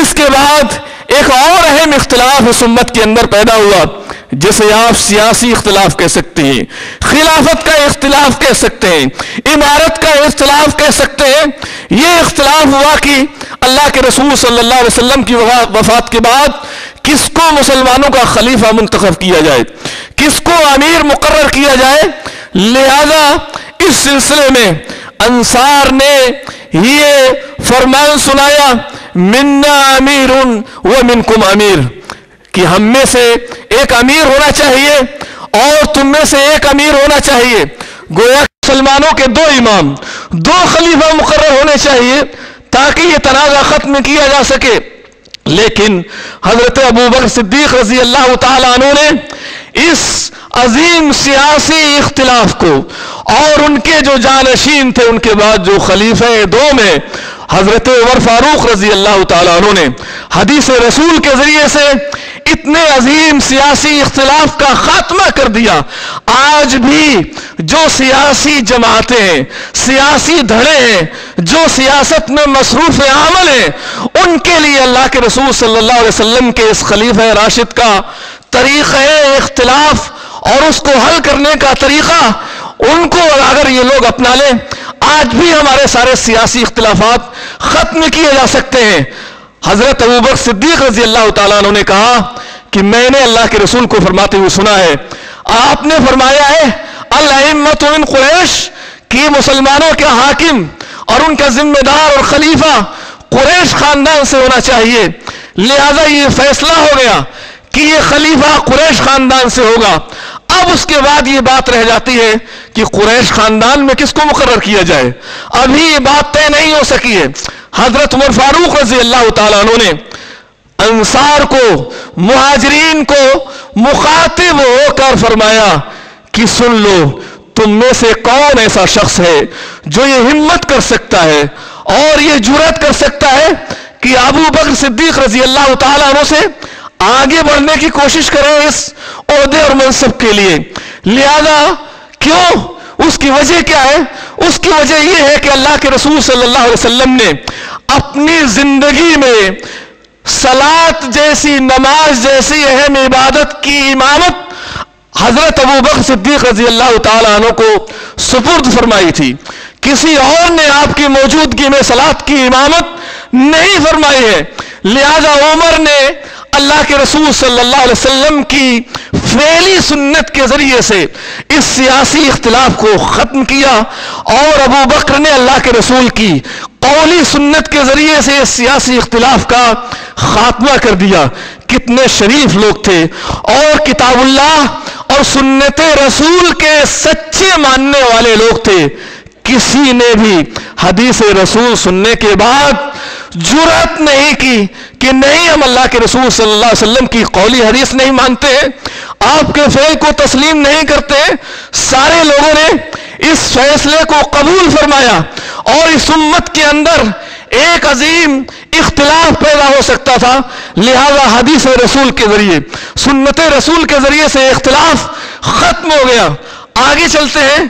اس کے بعد ایک اور اہم اختلاف اس امت کے اندر پیدا ہوا، جسے آپ سیاسی اختلاف کہہ سکتے ہیں، خلافت کا اختلاف کہہ سکتے ہیں، عمارت کا اختلاف کہہ سکتے ہیں۔ یہ اختلاف ہوا کہ اللہ کے رسول صلی اللہ علیہ وسلم کی وفات کے بعد کس کو مسلمانوں کا خلیفہ منتخب کیا جائے، کس کو امیر مقرر کیا جائے۔ لہذا اس سلسلے میں انصار نے یہ فرمان سنایا منا امیر و منکم امیر کہ ہم میں سے ایک امیر ہونا چاہیے اور تم میں سے ایک امیر ہونا چاہیے۔ گویا مسلمانوں کے دو امام، دو خلیفہ مقرر ہونے چاہیے تاکہ یہ تنازع ختم کیا جا سکے۔ لیکن حضرت ابو بکر صدیق رضی اللہ تعالیٰ عنہ نے اس عظیم سیاسی اختلاف کو اور ان کے جو جانشین تھے، ان کے بعد جو خلیفہ دو میں حضرت عمر فاروق رضی اللہ تعالیٰ عنہ نے حدیث رسول کے ذریعے سے اتنے عظیم سیاسی اختلاف کا خاتمہ کر دیا۔ آج بھی جو سیاسی جماعتیں ہیں، سیاسی دھڑے ہیں، جو سیاست میں مصروف عمل ہیں، ان کے لیے اللہ کے رسول صلی اللہ علیہ وسلم کے اس خلیفہ راشد کا طریقہ اختلاف اور اس کو حل کرنے کا طریقہ، ان کو اگر یہ لوگ اپنا لیں، آج بھی ہمارے سارے سیاسی اختلافات ختم کیے جا سکتے ہیں۔ حضرت ابوبر صدیق رضی اللہ تعالیٰ عنہ نے کہا کہ میں نے اللہ کے رسول کو فرماتے ہوئے سنا ہے۔ آپ نے فرمایا ہے الحمت من قریش کی مسلمانوں کے حاکم اور ان کا ذمہ دار اور خلیفہ قریش خاندان سے ہونا چاہیے۔ لہذا یہ فیصلہ ہو گیا کہ یہ خلیفہ قریش خاندان سے ہوگا۔ اب اس کے بعد یہ بات رہ جاتی ہے کہ قریش خاندان میں کس کو مقرر کیا جائے؟ ابھی یہ بات طے نہیں ہو سکی ہے۔ حضرت عمر فاروق رضی اللہ تعالیٰ عنہ نے انصار کو، مہاجرین کو مخاطب ہو کر فرمایا کہ سن لو، تم میں سے کون ایسا شخص ہے جو یہ ہمت کر سکتا ہے اور یہ جرت کر سکتا ہے کہ ابو بکر صدیق رضی اللہ تعالیٰ عنہ سے آگے بڑھنے کی کوشش کریں اس عہدے اور منصب کے لیے۔ لہذا کیوں؟ اس کی وجہ کیا ہے؟ اس کی وجہ یہ ہے کہ اللہ کے رسول صلی اللہ علیہ وسلم نے اپنی زندگی میں سلاد جیسی، نماز جیسی اہم عبادت کی امامت حضرت ابو بکر صدیق رضی اللہ تعالیٰ عنہ کو سپرد فرمائی تھی۔ کسی اور نے آپ کی موجودگی میں سلاد کی امامت نہیں فرمائی ہے۔ لہذا عمر نے اللہ کے رسول صلی اللہ علیہ وسلم کی فیلی سنت کے ذریعے سے اس سیاسی اختلاف کو ختم کیا اور ابو بکر نے اللہ کے رسول کی قولی سنت کے ذریعے سے اس سیاسی اختلاف کا خاتمہ کر دیا۔ کتنے شریف لوگ تھے۔ اور کتاب اللہ اور سنت رسول کے سچے ماننے والے لوگ تھے۔ کسی نے بھی حدیث رسول سننے کے بعد جرت نہیں کی کہ نہیں ہم اللہ کے رسول صلی اللہ علیہ وسلم کی قولی حدیث نہیں مانتے، آپ کے فعل کو تسلیم نہیں کرتے، سارے لوگوں نے اس فیصلے کو قبول فرمایا اور اس امت کے اندر ایک عظیم اختلاف پیدا ہو سکتا تھا۔ لہذا حدیث رسول کے ذریعے، سنت رسول کے ذریعے سے اختلاف ختم ہو گیا۔ آگے چلتے ہیں۔